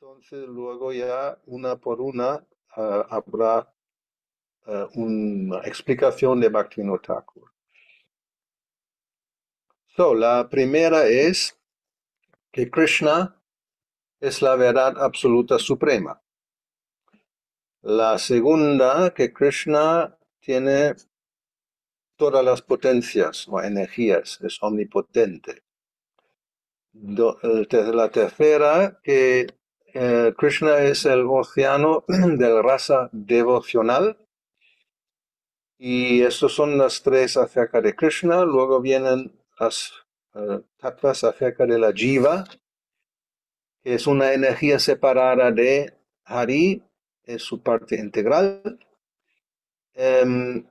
entonces luego ya una por una ah, habrá ah, una explicación de Bhaktivinoda Thakur. So, la primera es que Krishna es la verdad absoluta suprema. La segunda, que Krishna tiene todas las potencias o energías, es omnipotente. Te- la tercera, que eh, Krishna es el océano de la raza devocional. Y estos son las tres acerca de Krishna. Luego vienen las eh, tattvas acerca de la jiva, que es una energía separada de Hari, es su parte integral. Em,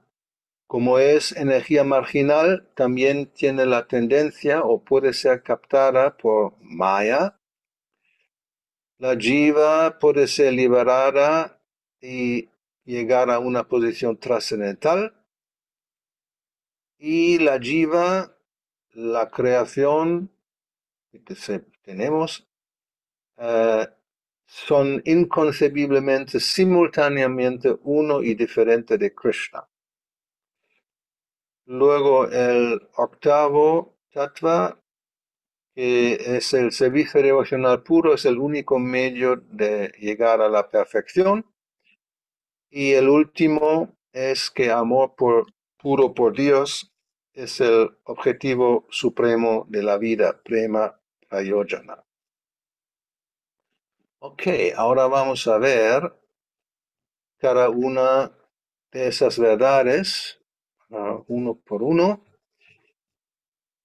como es energía marginal, también tiene la tendencia o puede ser captada por Maya. La jiva puede ser liberada y llegar a una posición trascendental. Y la jiva, la creación que tenemos, eh, son inconcebiblemente simultáneamente uno y diferente de Krishna. Luego el octavo tattva, que es el servicio devocional puro, es el único medio de llegar a la perfección. Y el último es que amor puro por Dios es el objetivo supremo de la vida, prema prayojana. Ok, ahora vamos a ver cada una de esas verdades, ah, uno por uno.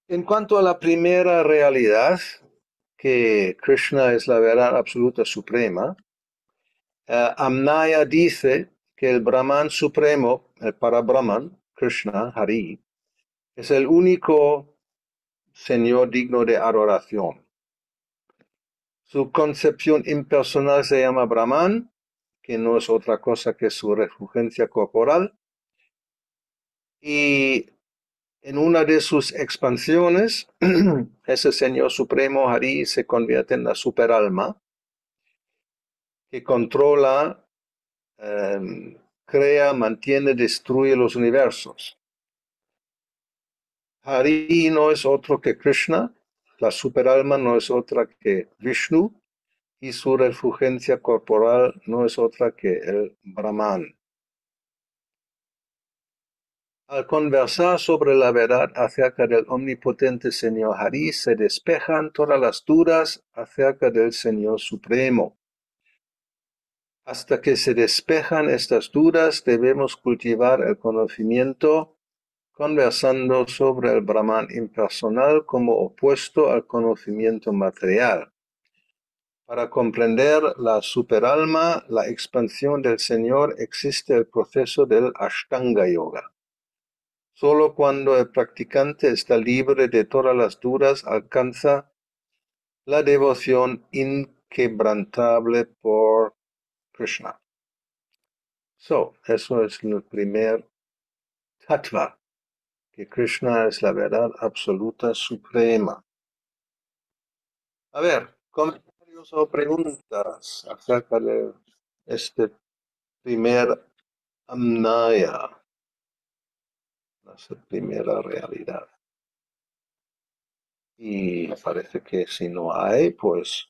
En cuanto a la primera realidad, que Krishna es la verdad absoluta suprema, eh, Amnaya dice que el Brahman supremo, el Parabrahman, Krishna, Hari, es el único Señor digno de adoración. Su concepción impersonal se llama Brahman, que no es otra cosa que su refulgencia corporal. Y en una de sus expansiones, ese Señor Supremo Hari se convierte en la superalma que controla, em, crea, mantiene, destruye los universos. Hari no es otro que Krishna, la superalma no es otra que Vishnu y su refulgencia corporal no es otra que el Brahman. Al conversar sobre la verdad acerca del omnipotente Señor Hari, se despejan todas las dudas acerca del Señor Supremo. Hasta que se despejan estas dudas, debemos cultivar el conocimiento conversando sobre el Brahman impersonal como opuesto al conocimiento material. Para comprender la superalma, la expansión del Señor, existe el proceso del Ashtanga Yoga. Solo cuando el practicante está libre de todas las dudas alcanza la devoción inquebrantable por Krishna. So, eso es el primer tattva, que Krishna es la verdad absoluta suprema. A ver, comentarios o preguntas acerca de este primer amnaya, la primera realidad. Y parece que si no hay, pues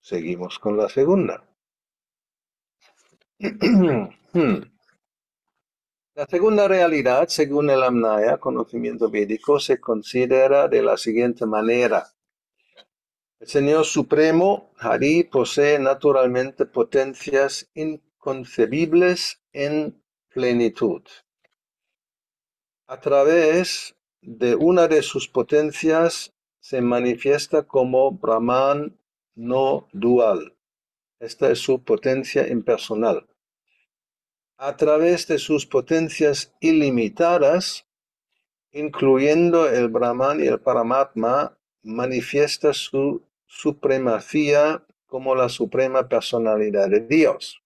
seguimos con la segunda. La segunda realidad, según el Amnaya, conocimiento védico, se considera de la siguiente manera. El Señor Supremo, Hari, posee naturalmente potencias inconcebibles en plenitud. A través de una de sus potencias se manifiesta como Brahman no dual. Esta es su potencia impersonal. A través de sus potencias ilimitadas, incluyendo el Brahman y el Paramatma, manifiesta su supremacía como la suprema personalidad de Dios.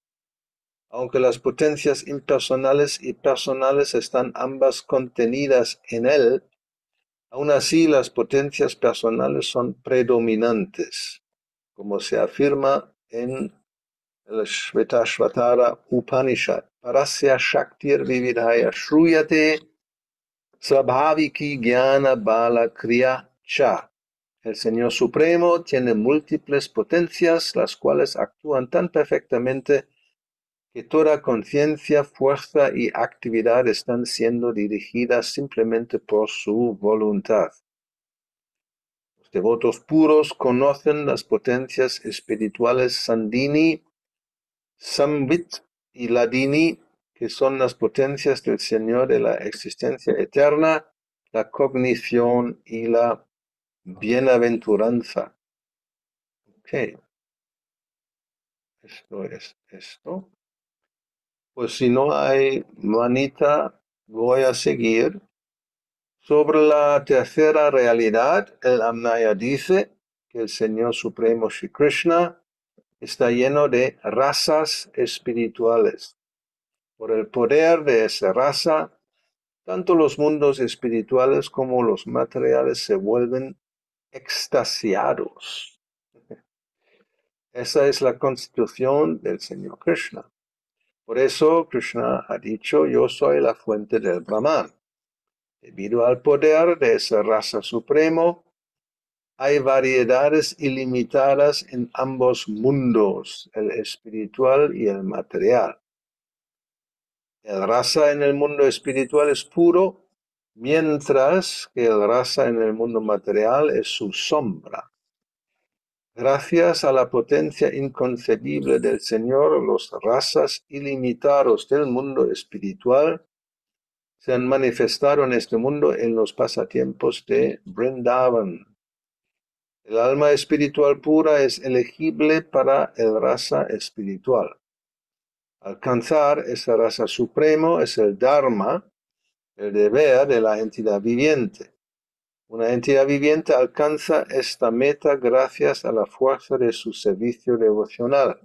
Aunque las potencias impersonales y personales están ambas contenidas en él, aún así las potencias personales son predominantes, como se afirma en el Shvetashvatara Upanishad. Parasya Shaktir Vividhaya Shruyate Sabhaviki Jnana Bala Kriya Cha. El Señor Supremo tiene múltiples potencias, las cuales actúan tan perfectamente que toda conciencia, fuerza y actividad están siendo dirigidas simplemente por su voluntad. Los devotos puros conocen las potencias espirituales Sandini, Samvit y Ladini, que son las potencias del Señor de la existencia eterna, la cognición y la bienaventuranza. Ok. Esto es esto. Pues si no hay manita, voy a seguir. Sobre la tercera realidad, el Amnaya dice que el Señor Supremo Shri Krishna está lleno de razas espirituales. Por el poder de esa raza, tanto los mundos espirituales como los materiales se vuelven extasiados. Esa es la constitución del Señor Krishna. Por eso Krishna ha dicho, yo soy la fuente del Brahman. Debido al poder de esa raza supremo, hay variedades ilimitadas en ambos mundos, el espiritual y el material. El raza en el mundo espiritual es puro, mientras que el raza en el mundo material es su sombra. Gracias a la potencia inconcebible del Señor, los razas ilimitados del mundo espiritual se han manifestado en este mundo en los pasatiempos de Brindavan. El alma espiritual pura es elegible para el raza espiritual. Alcanzar esa raza supremo es el Dharma, el deber de la entidad viviente. Una entidad viviente alcanza esta meta gracias a la fuerza de su servicio devocional.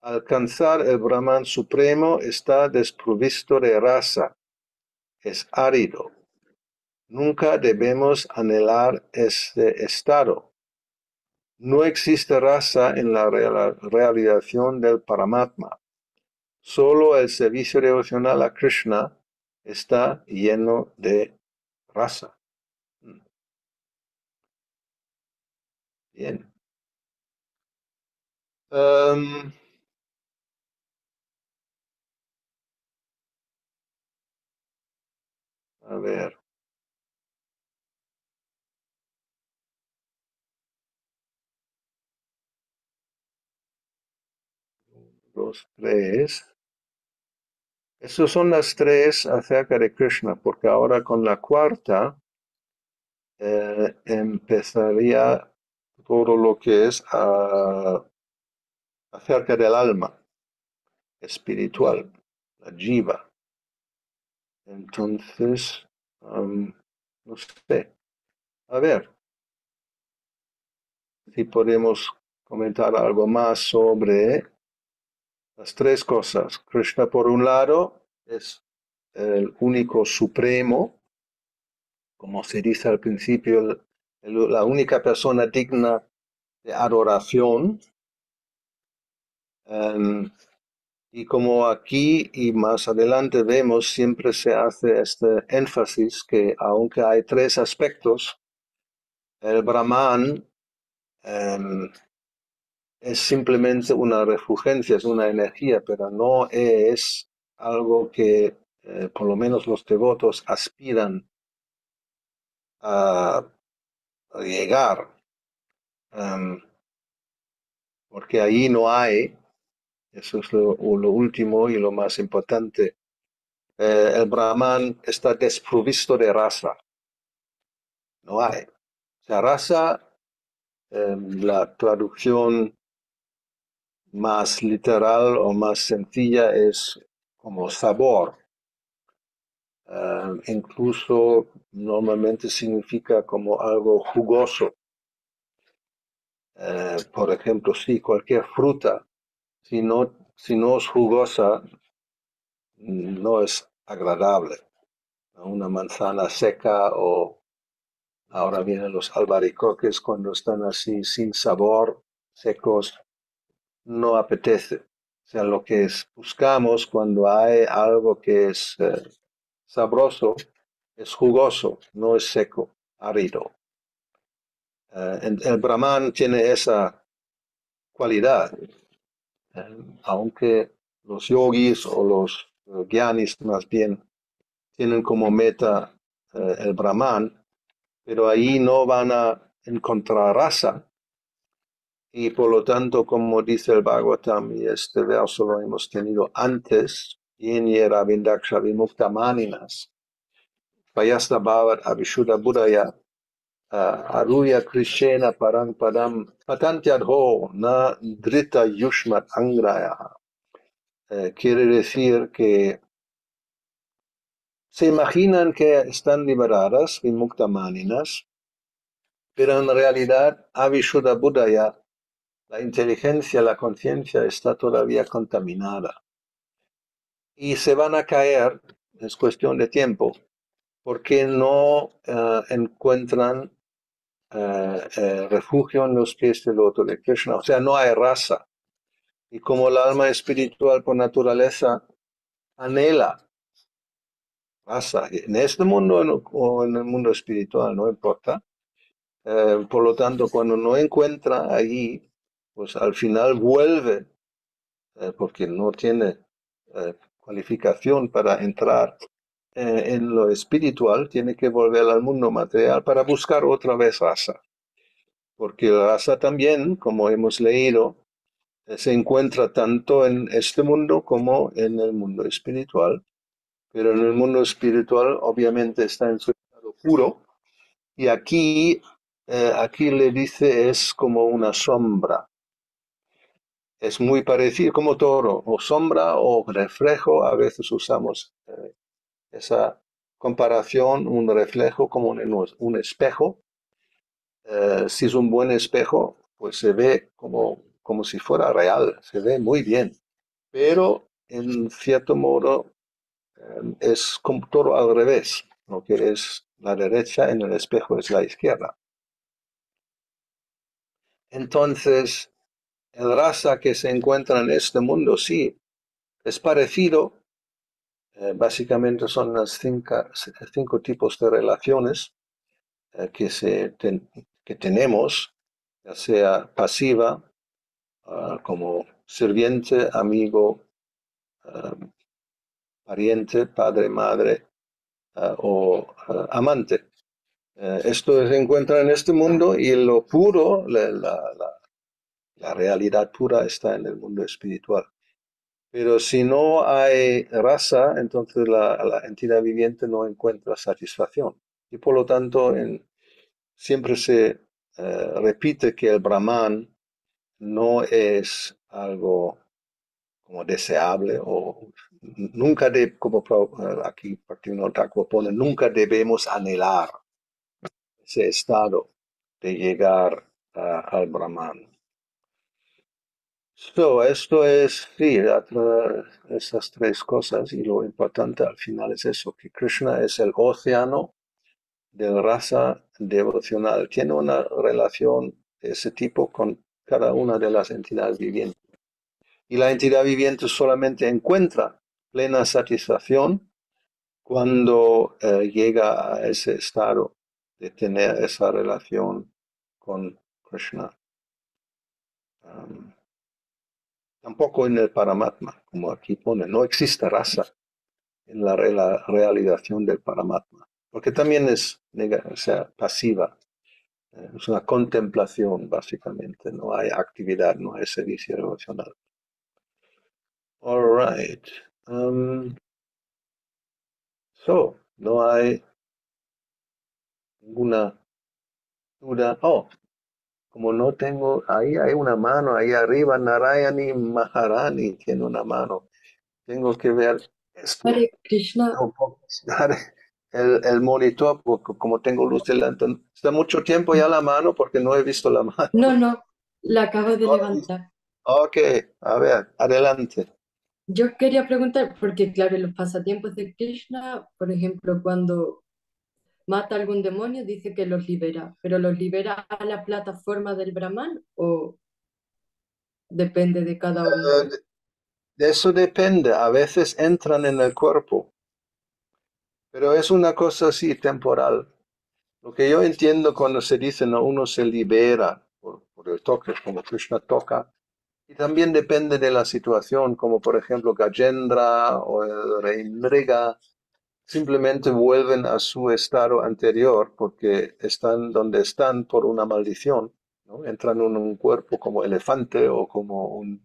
Alcanzar el Brahman Supremo está desprovisto de raza, es árido. Nunca debemos anhelar este estado. No existe raza en la realización del Paramatma. Solo el servicio devocional a Krishna está lleno de raza. Bien. Um, a ver. Dos, tres. Esas son las tres acerca de Krishna, porque ahora con la cuarta eh, empezaría todo lo que es uh, acerca del alma espiritual, la jiva. Entonces, um, no sé. A ver si podemos comentar algo más sobre las tres cosas. Krishna, por un lado, es el único supremo, como se dice al principio, la única persona digna de adoración. Em, y como aquí y más adelante vemos, siempre se hace este énfasis que aunque hay tres aspectos, el Brahman em, es simplemente una refugencia, es una energía, pero no es algo que eh, por lo menos los devotos aspiran a llegar, porque ahí no hay, eso es lo, último y lo más importante, eh, el Brahman está desprovisto de raza, no hay. O sea, raza, em, la traducción más literal o más sencilla es como sabor. Em, incluso normalmente significa como algo jugoso. Eh, por ejemplo, si cualquier fruta, si no, si no es jugosa, no es agradable. Una manzana seca o ahora vienen los albaricoques cuando están así sin sabor, secos, no apetece. O sea, lo que buscamos cuando hay algo que es eh, sabroso, es jugoso, no es seco, árido. Eh, el Brahman tiene esa cualidad, eh, aunque los yogis o los gyanis más bien tienen como meta el Brahman, pero ahí no van a encontrar raza, y por lo tanto, como dice el Bhagavatam, y este verso lo hemos tenido antes, Yenyera Vindaksha Vimukta Maninas, Krishena Parang Padam, Na Drita Angraya. Eh, quiere decir que se imaginan que están liberadas, Vimukta Maninas, pero en realidad Abhishuddha Buddhaya la inteligencia, la conciencia está todavía contaminada. Y se van a caer, es cuestión de tiempo, porque no eh, encuentran eh, eh, refugio en los pies del otro de Krishna. O sea, no hay raza. Y como el alma espiritual por naturaleza anhela raza, en este mundo o en el mundo espiritual, no importa. por lo tanto, cuando no encuentra ahí pues al final vuelve, eh, porque no tiene eh, cualificación para entrar eh, en lo espiritual, tiene que volver al mundo material para buscar otra vez raza. Porque la raza también, como hemos leído, se encuentra tanto en este mundo como en el mundo espiritual. Pero en el mundo espiritual obviamente está en su estado puro. Y aquí, aquí le dice es como una sombra es muy parecido como toro, o sombra o reflejo. A veces usamos eh, esa comparación, un reflejo como un, espejo. Eh, si es un buen espejo, pues se ve como, como si fuera real, se ve muy bien. Pero en cierto modo eh, es como toro al revés, lo que es la derecha en el espejo es la izquierda. Entonces, el raza que se encuentra en este mundo, sí, es parecido. Eh, básicamente son las cinco, tipos de relaciones eh, que, se que tenemos, ya sea pasiva, ah, como sirviente, amigo, ah, pariente, padre, madre ah, o amante. Eh, esto se encuentra en este mundo y lo puro, la, la realidad pura está en el mundo espiritual. Pero si no hay raza, entonces la, entidad viviente no encuentra satisfacción. Y por lo tanto, siempre se eh, repite que el Brahman no es algo como deseable o nunca de, como eh, aquí pone, nunca debemos anhelar ese estado de llegar al Brahman. So, esto es, sí, esas tres cosas y lo importante al final es eso, que Krishna es el océano de raza devocional. Tiene una relación de ese tipo con cada una de las entidades vivientes. Y la entidad viviente solamente encuentra plena satisfacción cuando eh, llega a ese estado de tener esa relación con Krishna. Um, Tampoco en el Paramatma, como aquí pone, no existe raza en la, realización del Paramatma, porque también es o sea, pasiva, eh, es una contemplación básicamente, no hay actividad, no hay servicio emocional. All right. Um, so, no hay ninguna duda. Oh, como no tengo, ahí hay una mano, ahí arriba Narayani Maharani tiene una mano. Tengo que ver esto. Krishna. El, el monitor, porque como tengo luz delante, está mucho tiempo ya la mano porque no he visto la mano. No, no, la acabo de levantar. Ok, a ver, adelante. Yo quería preguntar, porque claro, los pasatiempos de Krishna, por ejemplo, cuando mata algún demonio, dice que los libera, pero los libera a la plataforma del Brahman o... depende de cada uno. Eh, de eso depende. A veces entran en el cuerpo, pero es una cosa así temporal. Lo que yo entiendo cuando se dice, no, uno se libera por, por el toque, como Krishna toca, y también depende de la situación, como por ejemplo Gajendra o el rey Mriga, simplemente vuelven a su estado anterior porque están donde están por una maldición. ¿no? Entran en un cuerpo como elefante o como un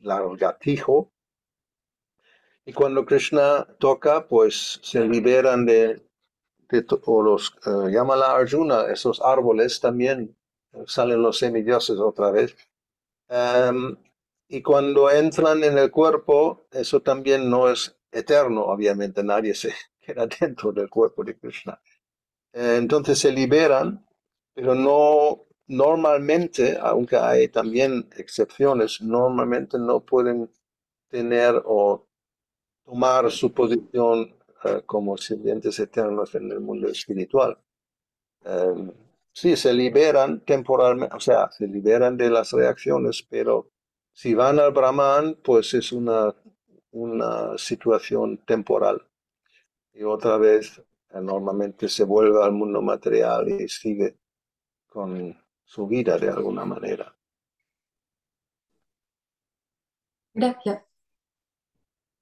largatijo. Y cuando Krishna toca, pues se liberan de, o los uh, llama la Arjuna, esos árboles también salen los semidioses otra vez. Um, y cuando entran en el cuerpo, eso también no es eterno, obviamente, nadie se queda dentro del cuerpo de Krishna. Eh, entonces se liberan, pero no normalmente, aunque hay también excepciones, normalmente no pueden tener o tomar su posición uh, como sirvientes eternos en el mundo espiritual. Um, sí, se liberan temporalmente, o sea, se liberan de las reacciones, pero si van al Brahman, pues es una, una situación temporal. Y otra vez, eh, normalmente se vuelve al mundo material y sigue con su vida de alguna manera. Gracias.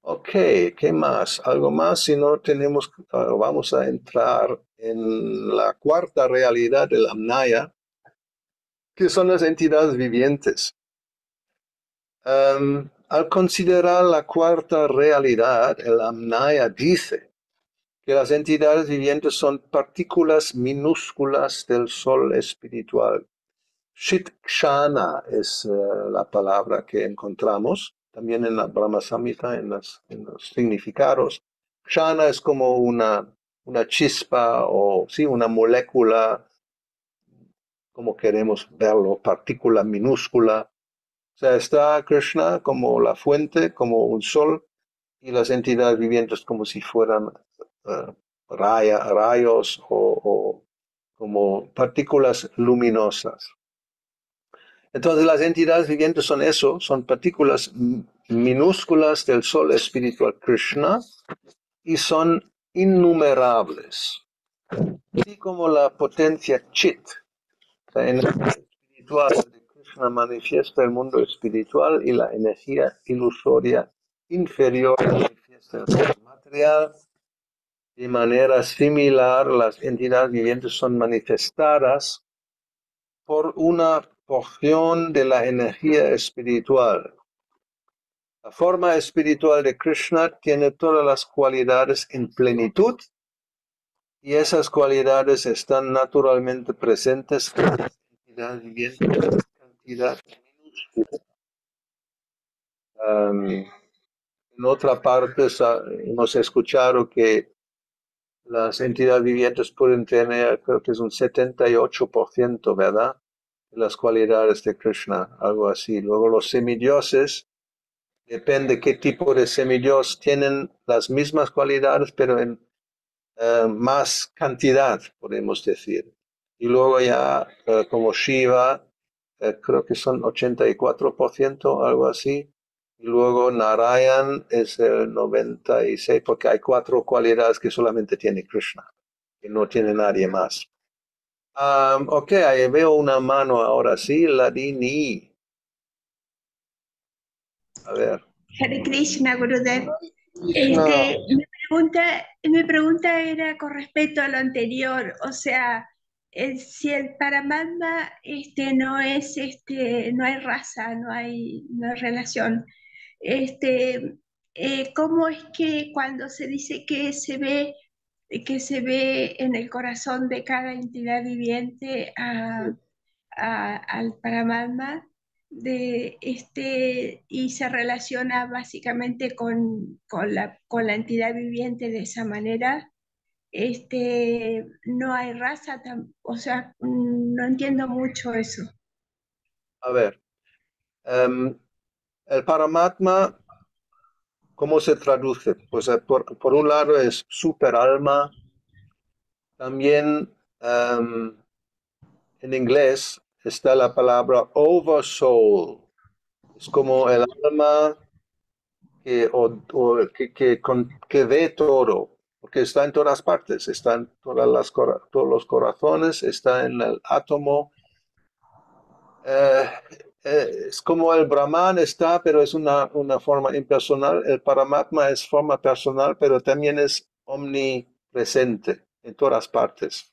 Ok, ¿qué más? ¿Algo más? Si no tenemos, uh, vamos a entrar en la cuarta realidad del Amnaya, que son las entidades vivientes. Um, al considerar la cuarta realidad, el Amnaya dice que las entidades vivientes son partículas minúsculas del sol espiritual. Shitkshana es uh, la palabra que encontramos también en la Brahma Samhita, en, en los significados. Kshana es como una, una chispa o sí, una molécula, como queremos verlo, partícula minúscula. O sea, está Krishna como la fuente, como un sol, y las entidades vivientes como si fueran uh, rayos o, como partículas luminosas. Entonces las entidades vivientes son eso, son partículas minúsculas del sol espiritual Krishna y son innumerables. Así como la potencia chit, en el espiritual Krishna manifiesta el mundo espiritual y la energía ilusoria inferior manifiesta el mundo material. De manera similar, las entidades vivientes son manifestadas por una porción de la energía espiritual. La forma espiritual de Krishna tiene todas las cualidades en plenitud y esas cualidades están naturalmente presentes en cantidad viviente, en otra parte hemos escuchado que las entidades vivientes pueden tener, creo que es un 78%, ¿verdad? las cualidades de Krishna, algo así. Luego los semidioses, depende qué tipo de semidios, tienen las mismas cualidades, pero en uh, más cantidad, podemos decir. Y luego ya, uh, como Shiva, uh, creo que son 84%, algo así. Y luego Narayan es el 96%, porque hay cuatro cualidades que solamente tiene Krishna, y no tiene nadie más. Um, ok, ahí veo una mano ahora sí, la Dini. A ver. Hare Krishna, Gurudev. Este, mi, pregunta, mi pregunta era con respecto a lo anterior, o sea, el, si el Paramatma este, no es, este, no hay raza, no hay, no hay relación, este, eh, ¿cómo es que cuando se dice que se ve que se ve en el corazón de cada entidad viviente a, al Paramatma de este, y se relaciona básicamente con, con, la, con la entidad viviente de esa manera. Este, no hay raza, o sea, no entiendo mucho eso. A ver, um, el Paramatma ¿Cómo se traduce? Pues por, por un lado es super alma. También um, en inglés está la palabra oversoul. Es como el alma que, que, que, que, ve todo, porque está en todas partes, está en todas las, todos los corazones, está en el átomo. Eh, eh, es como el Brahman está, pero es una, una forma impersonal. El Paramatma es forma personal, pero también es omnipresente en todas partes.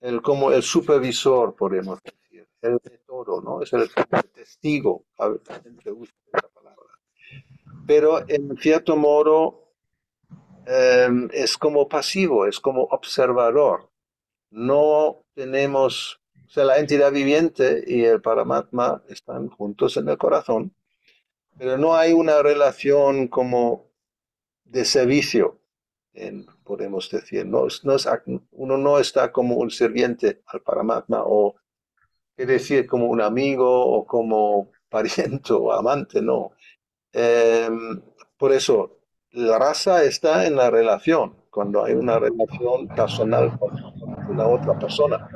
El, como el supervisor, podemos decir. El de todo, ¿no? Es el, testigo, a palabra. Pero en cierto modo em, es como pasivo, es como observador. No tenemos o sea, la entidad viviente y el Paramatma están juntos en el corazón, pero no hay una relación como de servicio, podemos decir. No, no es, uno no está como un sirviente al Paramatma o, qué decir, como un amigo o como pariente o amante, no. Em, por eso, la raza está en la relación, cuando hay una relación personal con una otra persona.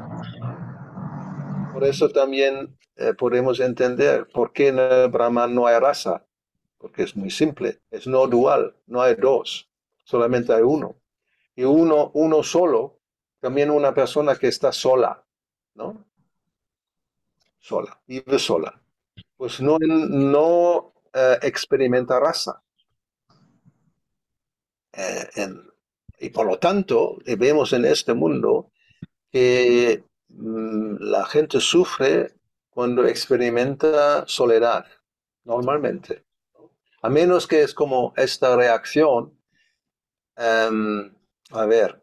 Por eso también eh, podemos entender por qué en el Brahman no hay raza, porque es muy simple, es no dual, no hay dos, solamente hay uno. Y uno, uno solo, también una persona que está sola, ¿no? Sola, vive sola. Pues no, no eh, experimenta raza. Eh, y por lo tanto, vemos en este mundo que Mm, la gente sufre cuando experimenta soledad, normalmente. A menos que es como esta reacción, em, a ver,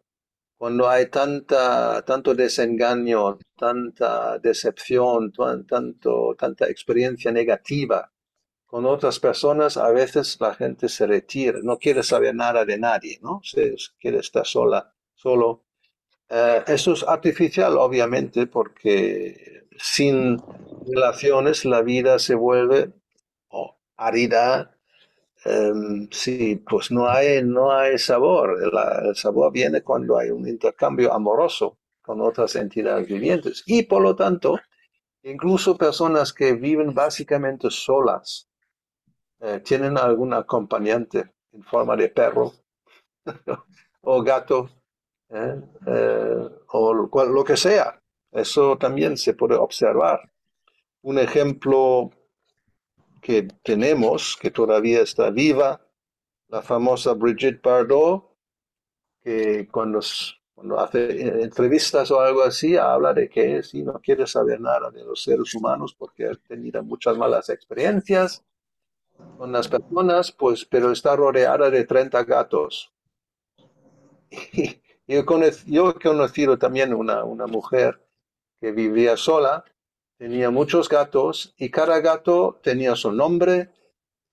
cuando hay tanta, tanto desengaño, tanta decepción, tanto, tanta experiencia negativa con otras personas, a veces la gente se retira, no quiere saber nada de nadie, ¿no? Se, quiere estar sola, solo eh, eso es artificial, obviamente, porque sin relaciones la vida se vuelve oh, árida. Em, sí, pues no hay, no hay sabor. el sabor viene cuando hay un intercambio amoroso con otras entidades vivientes. Y por lo tanto, incluso personas que viven básicamente solas eh, tienen algún acompañante en forma de perro o gato ¿eh? Eh, o lo que sea. Eso también se puede observar. Un ejemplo que tenemos, que todavía está viva, la famosa Brigitte Bardot, que cuando, cuando hace entrevistas o algo así, habla de que si no quiere saber nada de los seres humanos porque ha tenido muchas malas experiencias con las personas, pues, pero está rodeada de 30 gatos. Yo, yo he conocido también una, una mujer que vivía sola, tenía muchos gatos y cada gato tenía su nombre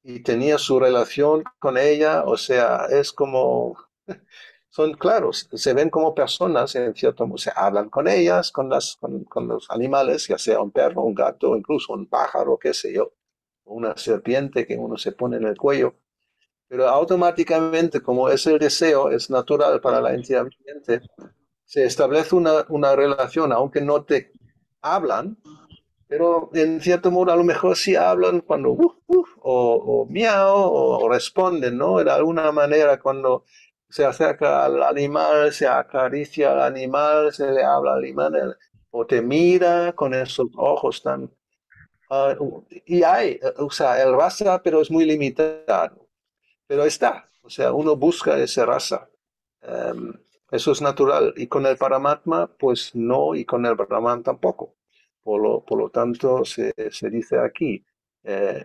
y tenía su relación con ella, o sea, es como, son claros, se ven como personas, en cierto modo, se hablan con ellas, con, las, con, con los animales, ya sea un perro, un gato, incluso un pájaro, qué sé yo, una serpiente que uno se pone en el cuello pero automáticamente, como es el deseo, es natural para la entidad viviente, se establece una, una relación, aunque no te hablan, pero en cierto modo a lo mejor sí hablan cuando uh, uh, o, o, miau o, responden, ¿no? De alguna manera cuando se acerca al animal, se acaricia al animal, se le habla al animal o te mira con esos ojos tan... Ah, y hay, o sea, el raza, pero es muy limitado pero está, o sea, uno busca esa raza. Em, eso es natural. Y con el Paramatma, pues no, y con el Brahman tampoco. Por lo, por lo tanto, se, se dice aquí, eh,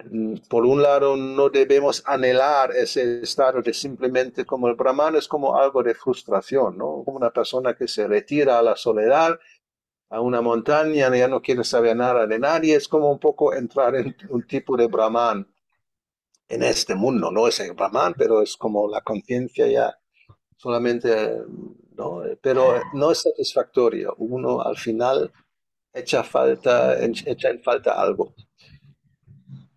por un lado, no debemos anhelar ese estado de simplemente como el Brahman es como algo de frustración, ¿no? Como una persona que se retira a la soledad, a una montaña, ya no quiere saber nada de nadie, es como un poco entrar en un tipo de Brahman en este mundo, no es el Brahman, pero es como la conciencia ya solamente, ¿no? pero no es satisfactorio. Uno al final echa, falta, echa en falta algo.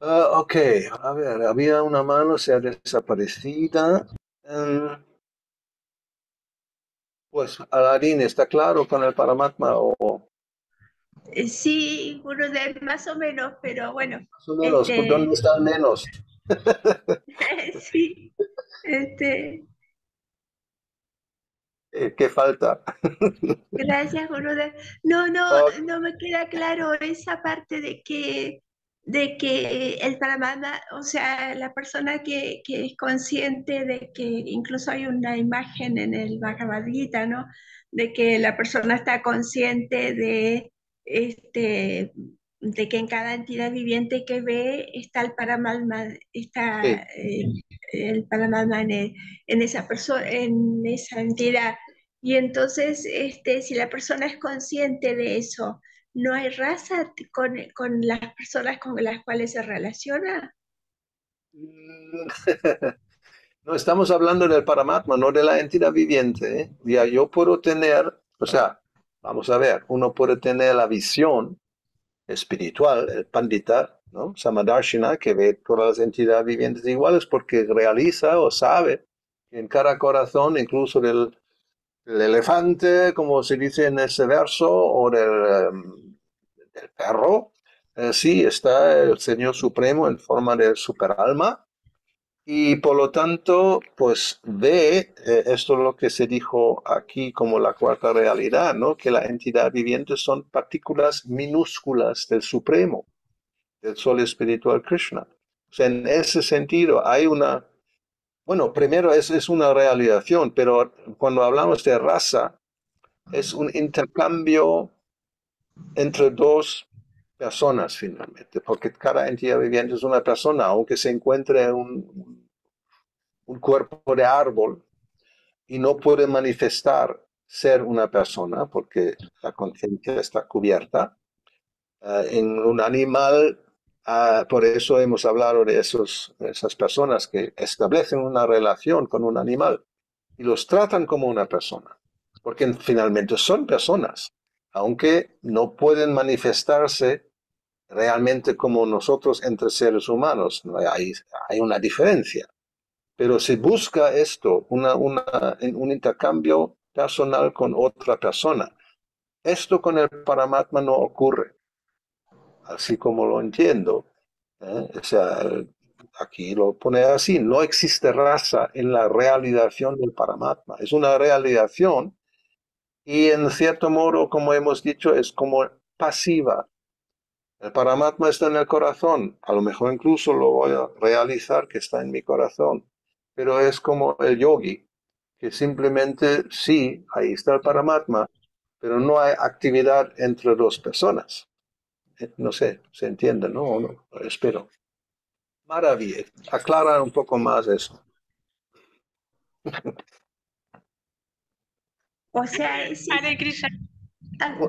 Uh, ok, a ver, había una mano, se ha desaparecida. Um, pues Aladín, ¿está claro con el Paramatma o Eh, sí, de más o menos, pero bueno. Más o menos, este... ¿dónde están menos? sí, este... Eh, ¿Qué falta? Gracias, Gurudev. No, no, no me queda claro esa parte de que de que el Paramatma, o sea, la persona que, que, es consciente de que incluso hay una imagen en el Bhagavad Gita, ¿no? De que la persona está consciente de, este, de que en cada entidad viviente que ve está el Paramatma, está eh, el Paramatma en, en, esa persona, en esa entidad. Y entonces, este, si la persona es consciente de eso, ¿no hay raza con, con las personas con las cuales se relaciona? No estamos hablando del Paramatma, no de la entidad viviente. ¿eh? Ya yo puedo tener, o sea, vamos a ver, uno puede tener la visión espiritual, el pandita, ¿no? Samadarshina, que ve todas las entidades vivientes iguales porque realiza o sabe que en cada corazón, incluso del, el elefante, como se dice en ese verso, o del, em, perro, eh, sí está el Señor Supremo en forma de superalma, y por lo tanto, pues ve, eh, esto es lo que se dijo aquí como la cuarta realidad, ¿no? Que la entidad viviente son partículas minúsculas del Supremo, del Sol espiritual Krishna. O sea, en ese sentido hay una bueno, primero es, es una realización, pero cuando hablamos de raza, es un intercambio entre dos personas finalmente, porque cada entidad viviente es una persona, aunque se encuentre en un, un cuerpo de árbol y no puede manifestar ser una persona porque la conciencia está cubierta. Eh, en un animal Ah, por eso hemos hablado de esos, esas personas que establecen una relación con un animal y los tratan como una persona, porque finalmente son personas, aunque no pueden manifestarse realmente como nosotros entre seres humanos. Hay, una diferencia. Pero se busca esto, una, un intercambio personal con otra persona. Esto con el Paramatma no ocurre así como lo entiendo. ¿eh? O sea, aquí lo pone así, no existe raza en la realización del Paramatma. Es una realización y en cierto modo, como hemos dicho, es como pasiva. El Paramatma está en el corazón, a lo mejor incluso lo voy a realizar que está en mi corazón, pero es como el yogi, que simplemente sí, ahí está el Paramatma, pero no hay actividad entre dos personas. No sé, se entiende, ¿no? no? Espero. Maravilla. Aclara un poco más eso. O sea,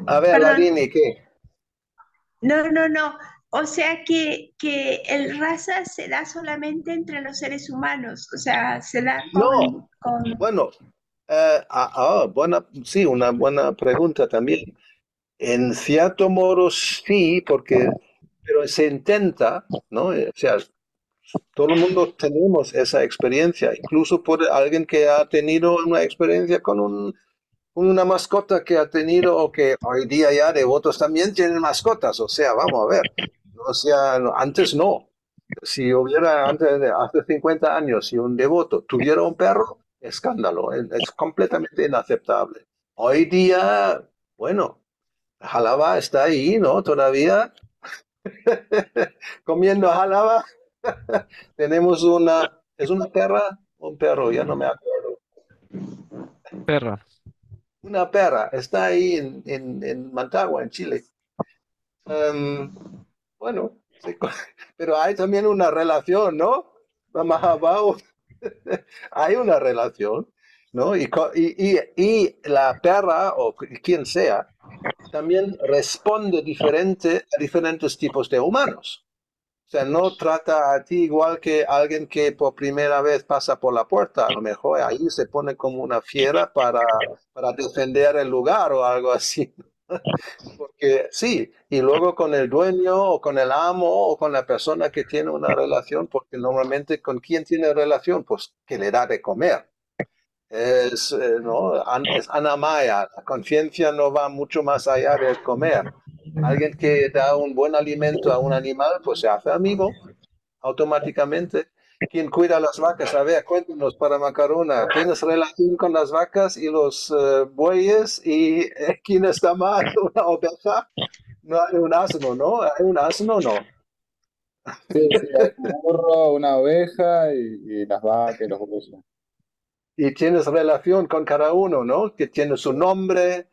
A ver, Larini, ¿qué? No, no, no. O sea que, que el raza se da solamente entre los seres humanos. O sea, se da con. No. Bueno, eh, ah, ah, buena, sí, una buena pregunta también. En cierto modo sí, porque pero se intenta, ¿no? O sea, todo el mundo tenemos esa experiencia, incluso por alguien que ha tenido una experiencia con un, una mascota que ha tenido o que hoy día ya devotos también tienen mascotas, o sea, vamos a ver, o sea, antes no. Si hubiera antes de hace 50 años, si un devoto tuviera un perro, escándalo, es, completamente inaceptable. Hoy día, bueno, Jalaba está ahí, ¿no? Todavía comiendo jalaba. Tenemos una, ¿es una perra un perro? Ya no me acuerdo. Perra. Una perra, está ahí en, en, en Mantagua, en Chile. Em, bueno, pero hay también una relación, ¿no? hay una relación, ¿no? Y, y, y, la perra o quien sea también responde diferente a diferentes tipos de humanos. Sea, no trata a ti igual que alguien que por primera vez pasa por la puerta. A lo mejor ahí se pone como una fiera para, para defender el lugar o algo así. Porque sí, y luego con el dueño o con el amo o con la persona que tiene una relación, porque normalmente con quién tiene relación, pues que le da de comer es, eh, ¿no? es anamaya, la conciencia no va mucho más allá del comer. Alguien que da un buen alimento a un animal, pues se hace amigo automáticamente. Quien cuida las vacas, a ver, cuéntanos para Macarona, ¿tienes relación con las vacas y los eh, bueyes? ¿Y eh, quién está más, una oveja? No hay un asno, ¿no? ¿Hay un asno no? Sí, sí, hay un burro, una oveja y, y las vacas y los bueyes. Y tienes relación con cada uno, ¿no? Que tiene su nombre,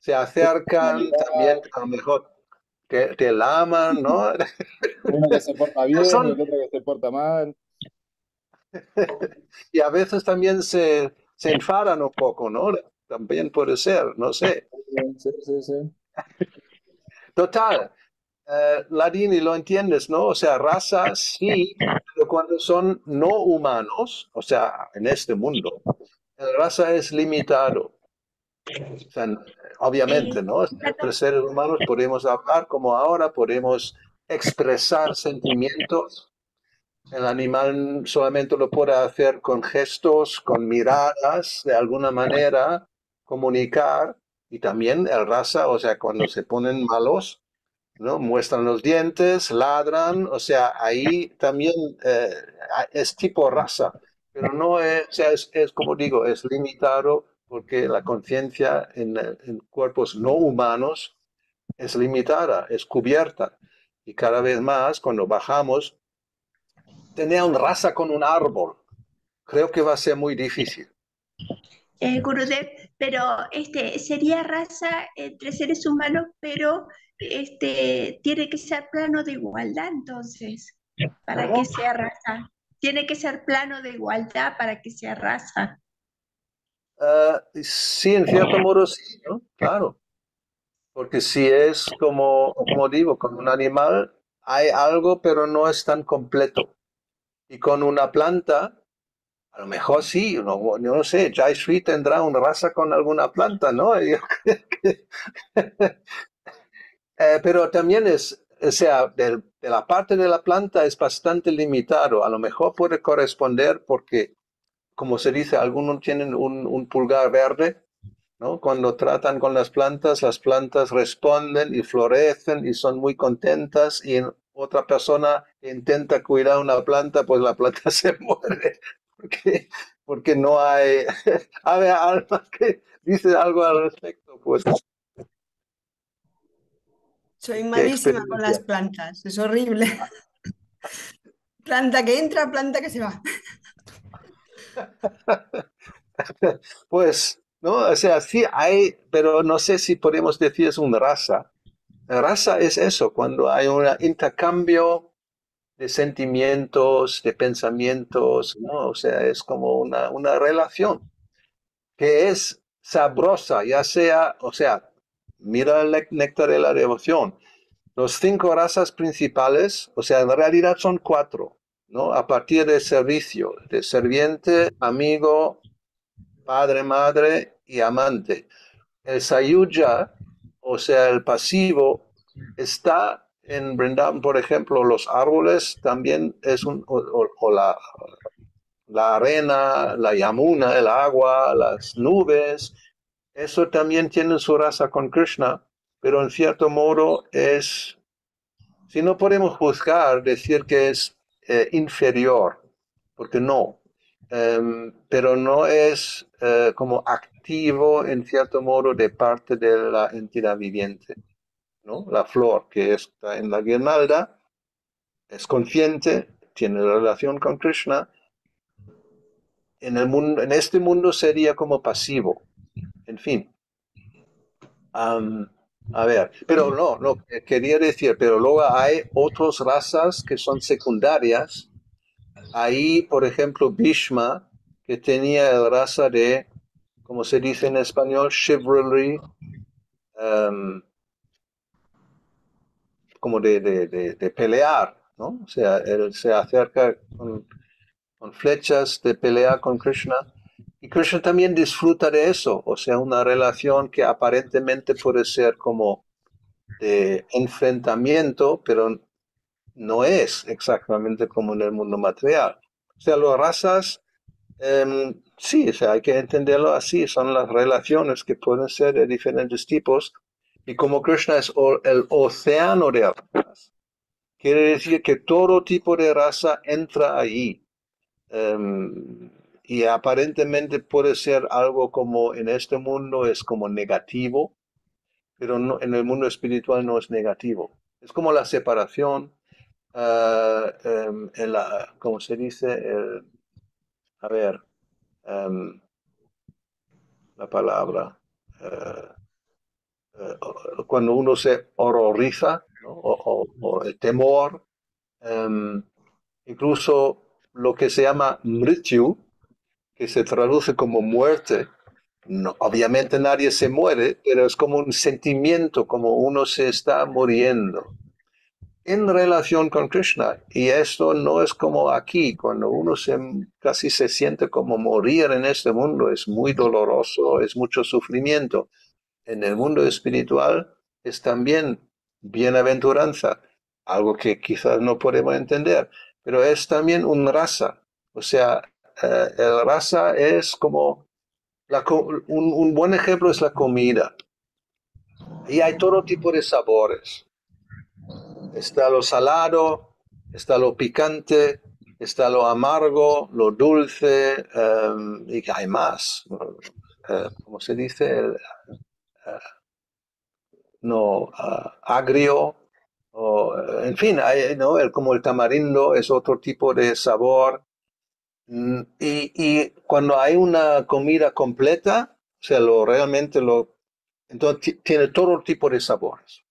se acercan, también a lo mejor te, te laman, ¿no? Uno que se porta bien Son- y el otro que se porta mal. Y a veces también se, se enfadan un poco, ¿no? También puede ser, no sé. Sí, sí, sí. Total, eh, Ladini, lo entiendes, ¿no? O sea, raza sí, pero cuando son no humanos, o sea, en este mundo, la raza es limitado. O sea, obviamente, ¿no? Entre seres humanos podemos hablar como ahora, podemos expresar sentimientos. El animal solamente lo puede hacer con gestos, con miradas, de alguna manera, comunicar. Y también el raza, o sea, cuando se ponen malos, ¿no? Muestran los dientes, ladran, o sea, ahí también eh, es tipo raza, pero no es, o sea, es, es como digo, es limitado porque la conciencia en, en cuerpos no humanos es limitada, es cubierta. Y cada vez más, cuando bajamos, tener una raza con un árbol, creo que va a ser muy difícil. Eh, Gurudev, pero este sería raza entre seres humanos, pero este tiene que ser plano de igualdad, entonces, para que ¿Cómo? sea raza. Tiene que ser plano de igualdad para que sea raza. Ah, sí, en cierto modo sí, ¿no? Claro. Porque si es como, como digo, con un animal hay algo, pero no es tan completo. Y con una planta, a lo mejor sí, no, yo no sé, Jai Sri tendrá una raza con alguna planta, ¿no? Eh, pero también es, o sea, del- de la parte de la planta es bastante limitado. A lo mejor puede corresponder porque, como se dice, algunos tienen un, un pulgar verde, ¿no? Cuando tratan con las plantas, las plantas responden y florecen y son muy contentas y en otra persona intenta cuidar una planta, pues la planta se muere porque, porque no hay... A ver, Alma, que dice algo al respecto, pues. Soy malísima con las plantas, es horrible. Planta que entra, planta que se va. Pues, ¿no? O sea, sí hay, pero no sé si podemos decir es una raza. Raza es eso, cuando hay un intercambio de sentimientos, de pensamientos, ¿no? O sea, es como una, una relación que es sabrosa, ya sea, o sea, mira el néctar de la devoción. Los cinco razas principales, o sea, en realidad son cuatro, ¿no? A partir del servicio, de serviente, amigo, padre, madre y amante. El sayuja, o sea, el pasivo, está en Vrindavan, por ejemplo, los árboles también es un, o- o la, la arena, la yamuna, el agua, las nubes, eso también tiene su raza con Krishna, pero en cierto modo es, si no podemos juzgar, decir que es eh, inferior, porque no, Em, pero no es eh, como activo en cierto modo de parte de la entidad viviente. ¿no? La flor que está en la guirnalda es consciente, tiene relación con Krishna. En, el mundo, en este mundo sería como pasivo. En fin. Am, a ver, pero no, no, quería decir, pero luego hay otras razas que son secundarias. Ahí, por ejemplo, Bhishma, que tenía el raza de, como se dice en español, chivalry, em, como de, de, de, de pelear, ¿no? O sea, él se acerca con, con flechas de pelea con Krishna. Y Krishna también disfruta de eso, o sea, una relación que aparentemente puede ser como de enfrentamiento, pero no es exactamente como en el mundo material. O sea, las razas, em, sí, o sea, hay que entenderlo así, son las relaciones que pueden ser de diferentes tipos, Y como Krishna es el océano de razas, quiere decir que todo tipo de raza entra allí. Em, y aparentemente puede ser algo como en este mundo es como negativo, pero no, en el mundo espiritual no es negativo. Es como la separación, em, en la, ¿cómo se dice? A ver, em, la palabra. eh, eh, cuando uno se horroriza, o- o el temor, em, incluso lo que se llama mrityu, que se traduce como muerte. No, obviamente nadie se muere, pero es como un sentimiento, como uno se está muriendo en relación con Krishna. Y esto no es como aquí, cuando uno se, casi se siente como morir en este mundo, es muy doloroso, es mucho sufrimiento. En el mundo espiritual es también bienaventuranza, algo que quizás no podemos entender, pero es también un rasa. O sea, eh, el rasa es como, un, buen ejemplo es la comida. Y hay todo tipo de sabores. Está lo salado, está lo picante, está lo amargo, lo dulce, em, y hay más. Eh, ¿Cómo se dice? Eh, no, ah, agrio, o, eh, en fin, hay, ¿no? El, como el tamarindo es otro tipo de sabor. Mm, Y, y cuando hay una comida completa, o sea, lo realmente lo, entonces ti- tiene todo tipo de sabores.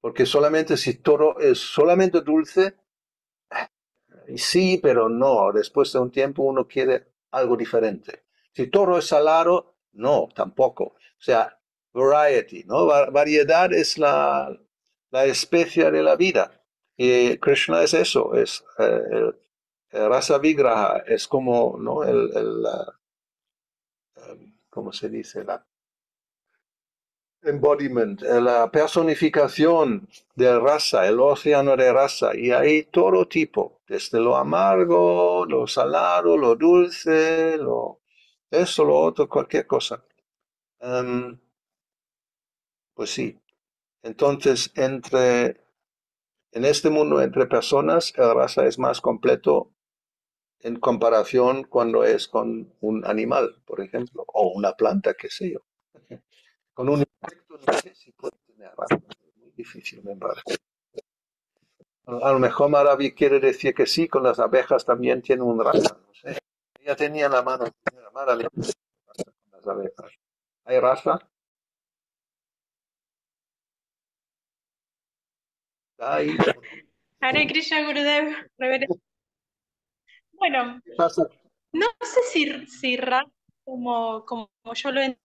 Porque solamente si todo es solamente dulce, sí, pero no. Después de un tiempo uno quiere algo diferente. Si todo es salado, no, tampoco. O sea, variety, ¿no? Va- variedad es la, la especia de la vida. Y Krishna es eso, es eh, rasa vigraha, es como, ¿no? El, el, ¿cómo se dice? La embodiment, eh, la personificación de raza, el océano de raza, y hay todo tipo, desde lo amargo, lo salado, lo dulce, lo eso, lo otro, cualquier cosa. Em, pues sí. Entonces, entre en este mundo entre personas, el raza es más completo en comparación cuando es con un animal, por ejemplo, o una planta, qué sé yo. Con un insecto no sé si puede tener es muy difícil. A lo mejor Maravi quiere decir que sí, con las abejas también tiene un raza, no sé. Ella tenía en la mano, Maravi, con las abejas. ¿Hay raza? Hare Krishna Gurudev, reverendo. Bueno, no sé si, si ra- como, como yo lo en-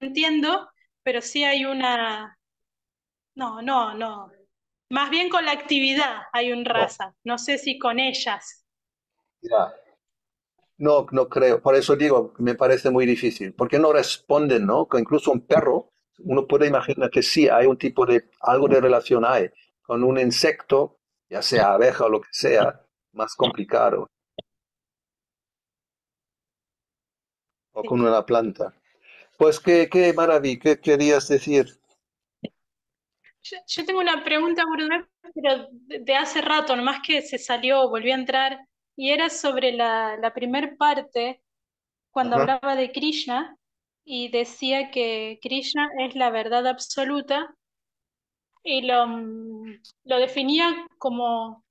entiendo, pero sí hay una... No, no, no. Más bien con la actividad hay un raza. No sé si con ellas. Ya. No, no creo. Por eso digo, me parece muy difícil. Porque no responden, ¿no? Que incluso un perro, uno puede imaginar que sí, hay un tipo de, algo de relación hay. Con un insecto, ya sea abeja o lo que sea, más complicado. O con una planta. Pues qué, qué maravilla, ¿qué querías decir? Yo, yo tengo una pregunta, pero de, hace rato, nomás que se salió, volvió a entrar, y era sobre la, la primer parte, cuando Ajá. hablaba de Krishna, y decía que Krishna es la verdad absoluta, y lo, lo definía como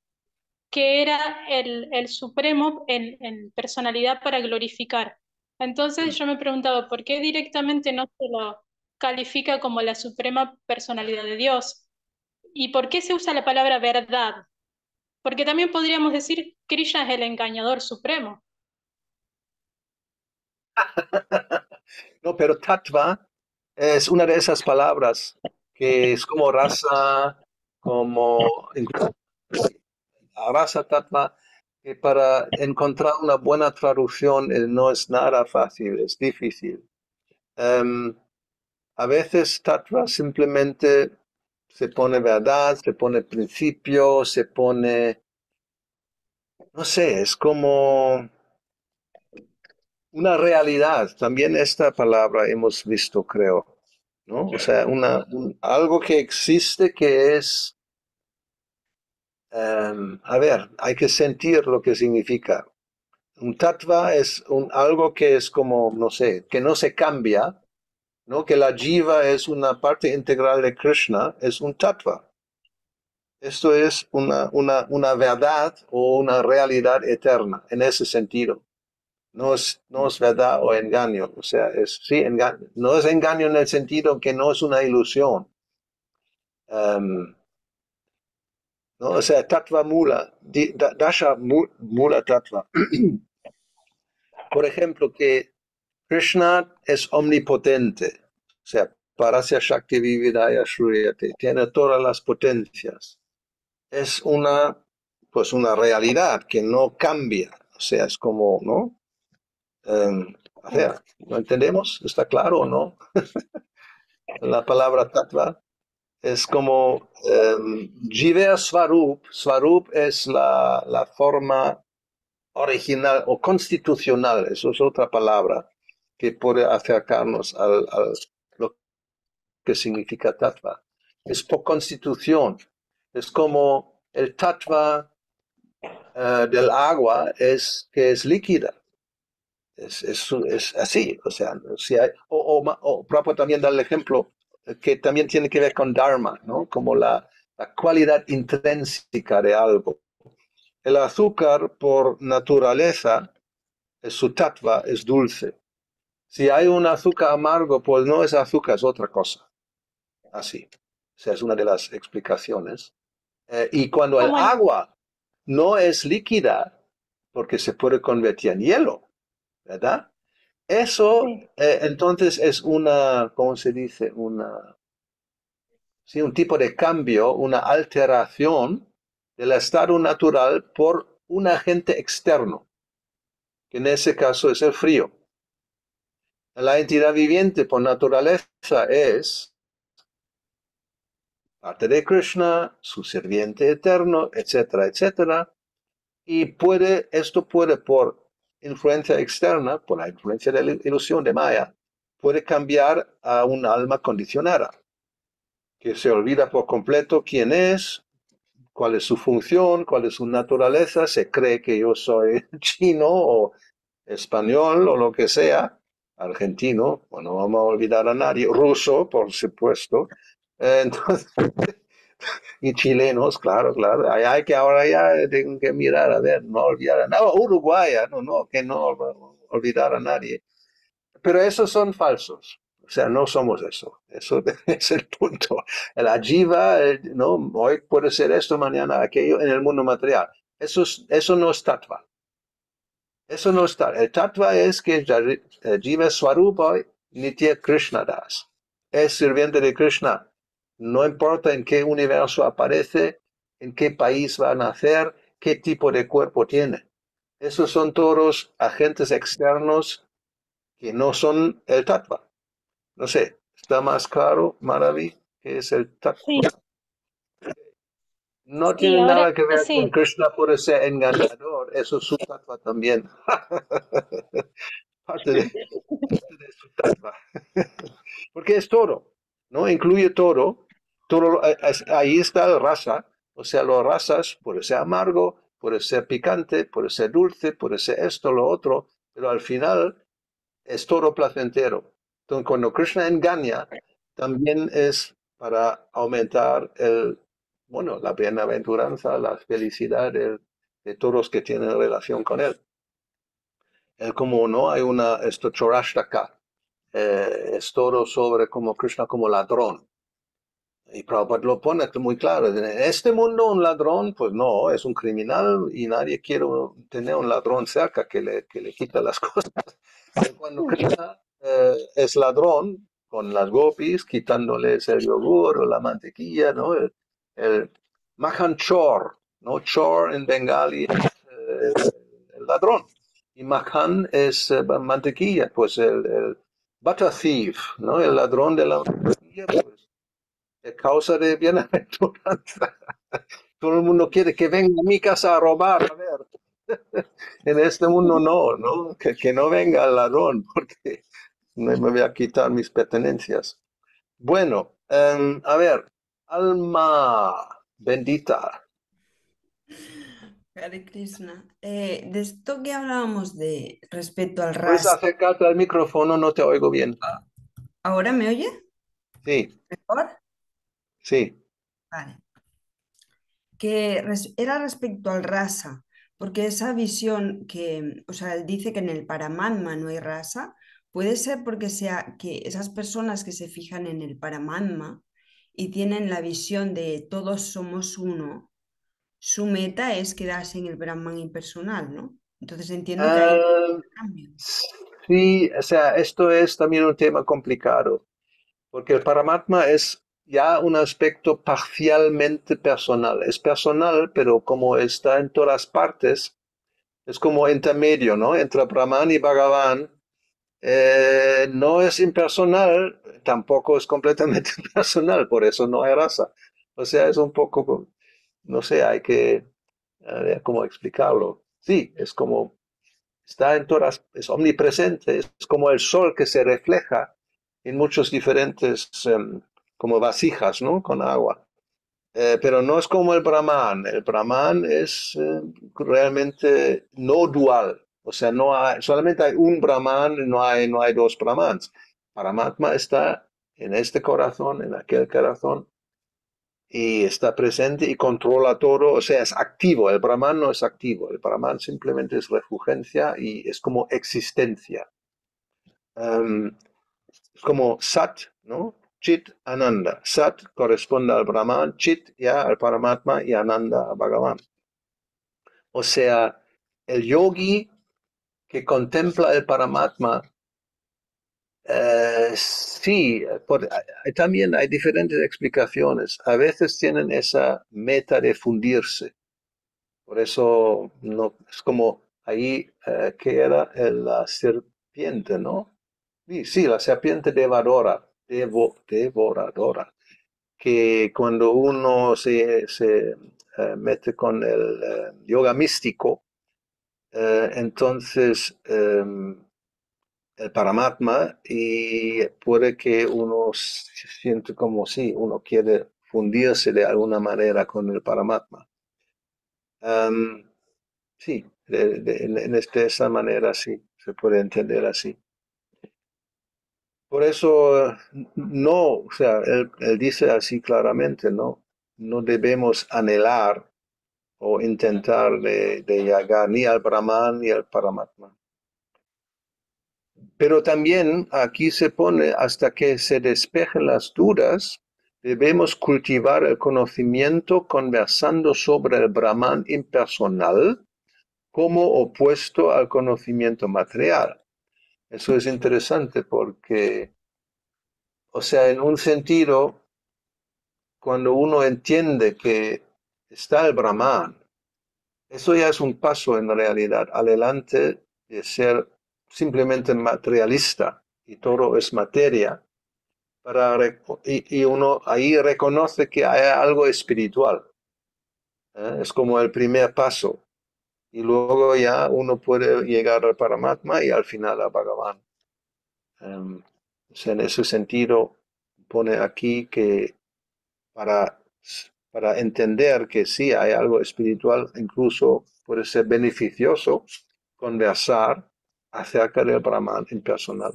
que era el, el supremo en, en personalidad para glorificar. Entonces yo me he preguntado, ¿por qué directamente no se lo califica como la suprema personalidad de Dios? ¿Y por qué se usa la palabra verdad? Porque también podríamos decir, Krishna es el engañador supremo. No, pero tattva es una de esas palabras que es como raza, como raza tattva, que para encontrar una buena traducción eh, no es nada fácil, es difícil. Em, a veces tattva simplemente se pone verdad, se pone principio, se pone, no sé, es como una realidad. También esta palabra hemos visto, creo. ¿no? O sea, una, un- algo que existe que es, em, a ver, hay que sentir lo que significa. Un tattva es un, algo que es como, no sé, que no se cambia, ¿no? Que la jiva es una parte integral de Krishna, es un tattva. Esto es una, una, una verdad o una realidad eterna en ese sentido. No es, no es verdad o engaño. O sea, es, sí, enga- no es engaño en el sentido que no es una ilusión. Em, ¿no? O sea, tattva mula, dasha mu- mula tattva. Por ejemplo, que Krishna es omnipotente. O sea, Parasya Shakti Vividaya Shruyate, tiene todas las potencias. Es una, pues una realidad que no cambia. O sea, es como, ¿no? Em, a ver, ¿lo entendemos? ¿Está claro o no? La palabra tattva es como um, Jiva Swarup. Swarup es la, la forma original o constitucional, eso es otra palabra que puede acercarnos al, al lo que significa tattva. Es por constitución, es como el tattva eh, del agua es que es líquida. Es, es, así, o sea, si hay, o, o, o Prabhupada también da el ejemplo eh, que también tiene que ver con Dharma, ¿no? Como la, la cualidad intrínseca de algo. El azúcar, por naturaleza, es su tattva, es dulce. Si hay un azúcar amargo, pues no es azúcar, es otra cosa. Así. O sea, es una de las explicaciones. Eh, y cuando el agua no es líquida, porque se puede convertir en hielo, ¿verdad? Eso, Sí. eh, entonces, es una, ¿cómo se dice? Una, sí, un tipo de cambio, una alteración del estado natural por un agente externo, que en ese caso es el frío. La entidad viviente por naturaleza es parte de Krishna, su sirviente eterno, etcétera, etcétera. Y puede, esto puede por influencia externa, por la influencia de la ilusión de Maya, puede cambiar a un alma condicionada, que se olvida por completo quién es, cuál es su función, cuál es su naturaleza, se cree que yo soy chino o español o lo que sea, argentino, bueno, vamos a olvidar a nadie, ruso, por supuesto, entonces, y chilenos, claro, claro, hay, hay que ahora ya tengo que mirar, a ver, no olvidar a nadie, uruguaya, no, no, que no olvidar a nadie, pero esos son falsos. O sea, no somos eso. Eso es el punto. El ajiva, el- no, hoy puede ser esto, mañana aquello en el mundo material. Eso, es- eso no es tattva. Eso no está. El tattva es que Jari- eh, Jiva Swarupa Nitya Krishna Das. Es sirviente de Krishna. No importa en qué universo aparece, en qué país va a nacer, qué tipo de cuerpo tiene. Esos son todos agentes externos que no son el tattva. No sé, ¿está más claro, Maravi, qué es el tattva? Sí. No Sí, tiene ahora nada que ver sí. con Krishna puede ser engañador, eso es su tattva también. parte, de, parte de su tattva. Porque es todo, ¿no? Incluye todo. Lo- eh, ahí está el rasa, o sea, los rasas puede ser amargo, puede ser picante, puede ser dulce, puede ser esto, lo otro, pero al final es todo placentero. Entonces, cuando Krishna engaña, también es para aumentar el, bueno, la bienaventuranza, la felicidad de, de todos que tienen relación con él. Él como no hay una, esto Chorashtaka, eh, es todo sobre como Krishna como ladrón. Y Prabhupada lo pone muy claro. En este mundo un ladrón, pues no, es un criminal y nadie quiere tener un ladrón cerca que le, que le quita las cosas. Pero cuando Krishna eh, es ladrón con las gopis, quitándoles el yogur o la mantequilla, ¿no? El, el Mahan Chor, ¿no? Chor en bengali es eh, el ladrón. Y Mahan es eh, mantequilla, pues el, el butter thief, ¿no? El ladrón de la mantequilla, pues es causa de bienaventuranza. Todo el mundo quiere que venga a mi casa a robar, a ver. En este mundo no, ¿no? Que, que no venga el ladrón, porque no me voy a quitar mis pertenencias. Bueno, em, a ver, alma bendita. Hare Krishna. Eh, de esto que hablábamos de respecto al Puedes rasa, acercarte al micrófono, no te oigo bien. ¿ahora me oye? Sí, ¿Mejor? Sí. Vale. Que res- era respecto al rasa, porque esa visión que, o sea, él dice que en el Paramatma no hay rasa, puede ser porque sea que esas personas que se fijan en el Paramatma y tienen la visión de todos somos uno, su meta es quedarse en el Brahman impersonal, ¿no? Entonces entiendo que hay Em, un cambio. sí, o sea, esto es también un tema complicado, porque el Paramatma es ya un aspecto parcialmente personal. Es personal, pero como está en todas partes, es como intermedio, ¿no? Entre Brahman y Bhagavan. eh, no es impersonal, tampoco es completamente personal, por eso no hay raza. O sea, es un poco, no sé, hay que, ver cómo explicarlo. Sí, es como, está en todas, es omnipresente, es como el sol que se refleja en muchos diferentes, em, como vasijas, ¿no? Con agua. Eh, pero no es como el Brahman. El Brahman es eh, realmente no dual. O sea, no hay, solamente hay un Brahman, no hay, no hay dos Brahmans. Paramatma está en este corazón, en aquel corazón, y está presente y controla todo. O sea, es activo. El Brahman no es activo. El Brahman simplemente es refulgencia y es como existencia. Um, es como Sat, ¿no? Chit, Ananda. Sat corresponde al Brahman, Chit ya al Paramatma y Ananda a Bhagavan. O sea, el yogi que contempla el Paramatma, eh, sí, por- también hay diferentes explicaciones. A veces tienen esa meta de fundirse. Por eso no, es como ahí eh, que era la serpiente, ¿no? Sí, sí, la serpiente devoradora, devo- devoradora, que cuando uno se, se, eh, mete con el eh, yoga místico, eh, entonces em, el paramatma y puede que uno se siente como si uno quiere fundirse de alguna manera con el paramatma. Em, sí, de, de- en este- de esa manera sí, se puede entender así. Por eso, no, o sea, él, él dice así claramente, ¿no? No debemos anhelar o intentar de, de llegar ni al Brahman ni al Paramatma. Pero también aquí se pone, hasta que se despejen las dudas, debemos cultivar el conocimiento conversando sobre el Brahman impersonal como opuesto al conocimiento material. Eso es interesante porque, o sea, en un sentido, cuando uno entiende que está el Brahman, eso ya es un paso en realidad adelante de ser simplemente materialista y todo es materia, y uno ahí reconoce que hay algo espiritual. ¿eh? Es como el primer paso. Y luego ya uno puede llegar al Paramatma y al final a Bhagavan. Em, en ese sentido, pone aquí que para, para entender que sí hay algo espiritual, incluso puede ser beneficioso conversar acerca del Brahman impersonal,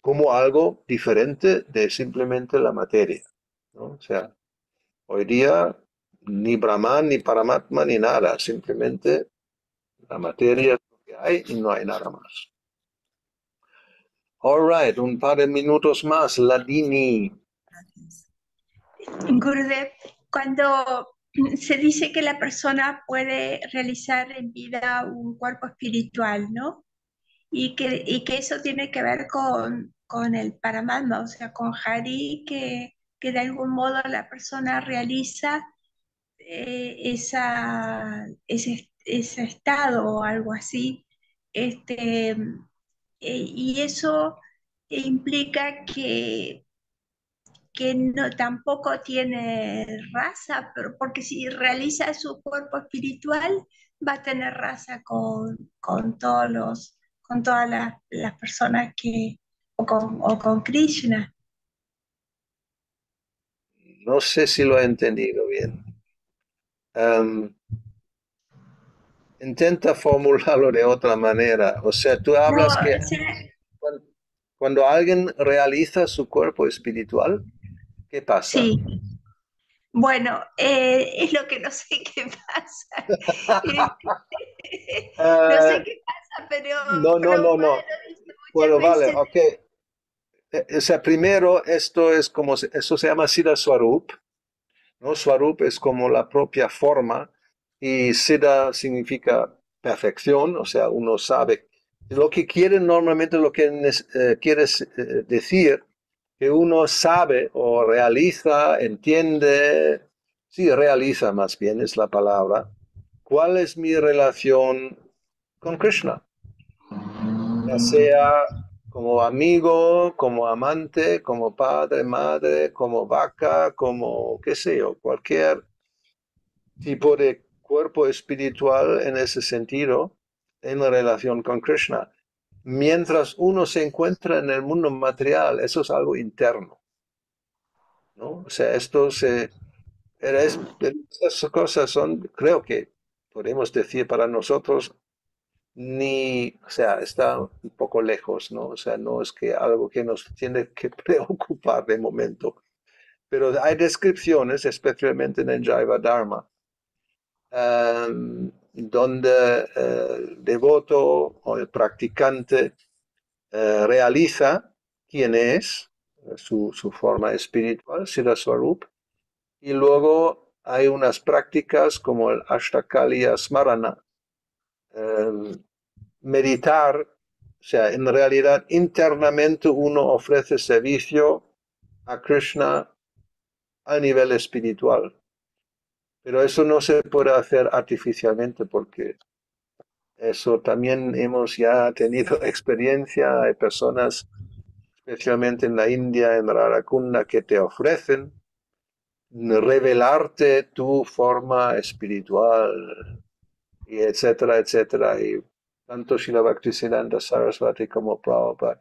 como algo diferente de simplemente la materia. ¿no? O sea, hoy día ni Brahman, ni Paramatma, ni nada, simplemente la materia es lo que hay y no hay nada más. All right, un par de minutos más, Ladini. Gurudev, cuando se dice que la persona puede realizar en vida un cuerpo espiritual, ¿no? Y que, y que eso tiene que ver con, con el Paramatma, o sea, con Hari, que, que de algún modo la persona realiza eh, esa, ese, ese estado o algo así. Este, eh, y eso implica que que no, tampoco tiene raza, pero porque si realiza su cuerpo espiritual, va a tener raza con, con todos los, con todas las, personas que, o con, o con Krishna. No sé si lo he entendido bien. Intenta formularlo de otra manera. O sea, tú hablas No, que cuando, cuando alguien realiza su cuerpo espiritual, ¿qué pasa? sí. Bueno, eh, es lo que no sé qué pasa. No sé Eh, qué pasa, pero no, no, no, no. Bueno, vale, ok. Eh, O sea, primero, esto es como, eso se llama Siddha Swarup, ¿no? Swarup es como la propia forma y Siddha significa perfección, o sea, uno sabe. Lo que quiere normalmente, lo que eh, quiere eh, decir, que uno sabe o realiza, entiende, sí, realiza más bien es la palabra, cuál es mi relación con Krishna ya sea como amigo, como amante, como padre, madre, como vaca, como qué sé yo, cualquier tipo de cuerpo espiritual en ese sentido en la relación con Krishna. Mientras uno se encuentra en el mundo material, eso es algo interno, ¿no? O sea, esto se, es- estas cosas son, creo que podemos decir para nosotros, ni, o sea, está un poco lejos, ¿no? O sea, no es que algo que nos tiene que preocupar de momento. Pero hay descripciones, especialmente en el Jaiva Dharma, em, donde eh, el devoto o el practicante eh, realiza quién es, eh, su, su forma espiritual, Siddha Swarup, y luego hay unas prácticas como el Ashtakaliya Smarana, em, meditar, o sea, en realidad internamente uno ofrece servicio a Krishna a nivel espiritual. Pero eso no se puede hacer artificialmente porque eso también hemos ya tenido experiencia. Hay personas, especialmente en la India, en Rarakunda, que te ofrecen revelarte tu forma espiritual, y etcétera, etcétera. Y tanto Srila Bhaktisiddhanta Saraswati como Prabhupada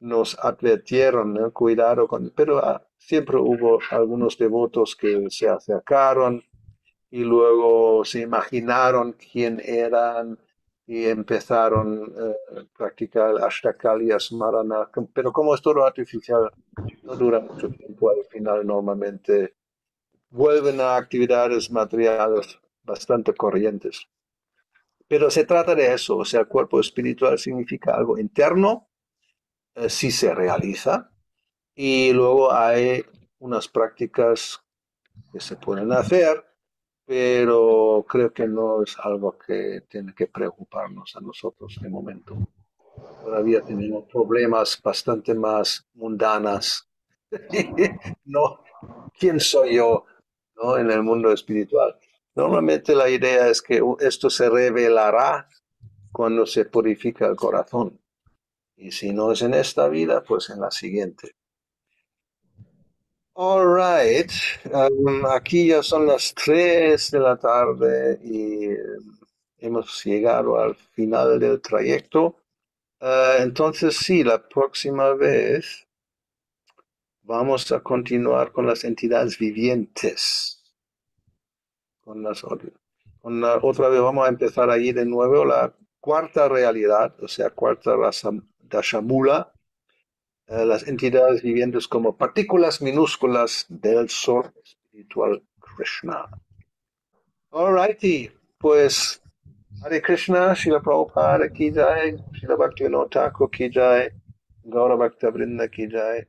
nos advirtieron, ¿no? cuidado con, pero ah, siempre hubo algunos devotos que se acercaron y luego se imaginaron quién eran y empezaron eh, a practicar el Ashtakaliya Smarana, pero como es todo artificial, no dura mucho tiempo, al final normalmente vuelven a actividades materiales bastante corrientes. Pero se trata de eso, o sea, el cuerpo espiritual significa algo interno, eh, sí se realiza, y luego hay unas prácticas que se pueden hacer, pero creo que no es algo que tiene que preocuparnos a nosotros de momento. Todavía tenemos problemas bastante más mundanas. no, ¿quién soy yo ¿no? en el mundo espiritual? Normalmente la idea es que esto se revelará cuando se purifica el corazón. Y si no es en esta vida, pues en la siguiente. All right. Um, aquí ya son las 3 de la tarde y hemos llegado al final del trayecto. Uh, entonces, sí, la próxima vez vamos a continuar con las entidades vivientes. Con las, con la, otra vez vamos a empezar ahí de nuevo la cuarta realidad, o sea, cuarta raza Dashamula, las entidades vivientes como partículas minúsculas del sol espiritual Krishna. Alrighty, pues Hare Krishna, Shila Prabhupada ki jai, Shila Bhaktivinoda Thakur ki Gaura Vrinda ki jai.